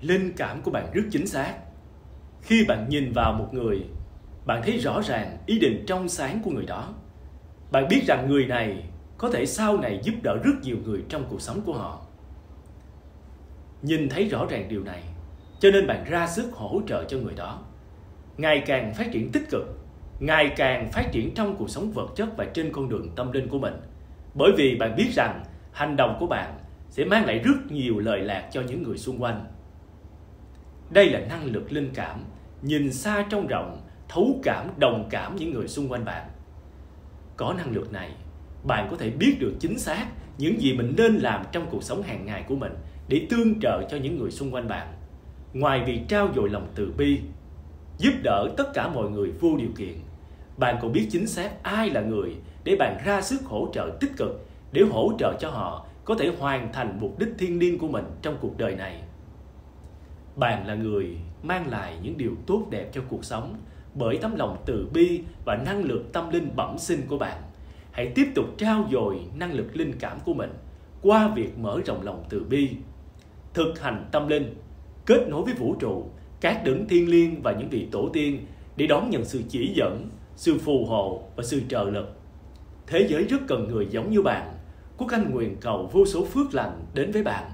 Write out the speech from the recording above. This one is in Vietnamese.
linh cảm của bạn rất chính xác. Khi bạn nhìn vào một người, bạn thấy rõ ràng ý định trong sáng của người đó. Bạn biết rằng người này có thể sau này giúp đỡ rất nhiều người trong cuộc sống của họ. Nhìn thấy rõ ràng điều này, cho nên bạn ra sức hỗ trợ cho người đó. Ngày càng phát triển tích cực, ngày càng phát triển trong cuộc sống vật chất và trên con đường tâm linh của mình. Bởi vì bạn biết rằng hành động của bạn sẽ mang lại rất nhiều lời lạc cho những người xung quanh đây là năng lực linh cảm, nhìn xa trong rộng, thấu cảm, đồng cảm những người xung quanh bạn. Có năng lực này, bạn có thể biết được chính xác những gì mình nên làm trong cuộc sống hàng ngày của mình để tương trợ cho những người xung quanh bạn. Ngoài việc trao dồi lòng từ bi, giúp đỡ tất cả mọi người vô điều kiện, bạn còn biết chính xác ai là người để bạn ra sức hỗ trợ tích cực, để hỗ trợ cho họ có thể hoàn thành mục đích thiên liêng của mình trong cuộc đời này bạn là người mang lại những điều tốt đẹp cho cuộc sống bởi tấm lòng từ bi và năng lực tâm linh bẩm sinh của bạn. Hãy tiếp tục trao dồi năng lực linh cảm của mình qua việc mở rộng lòng từ bi, thực hành tâm linh, kết nối với vũ trụ, các đấng thiên liêng và những vị tổ tiên để đón nhận sự chỉ dẫn, sự phù hộ và sự trợ lực. Thế giới rất cần người giống như bạn quốc anh nguyện cầu vô số phước lành đến với bạn.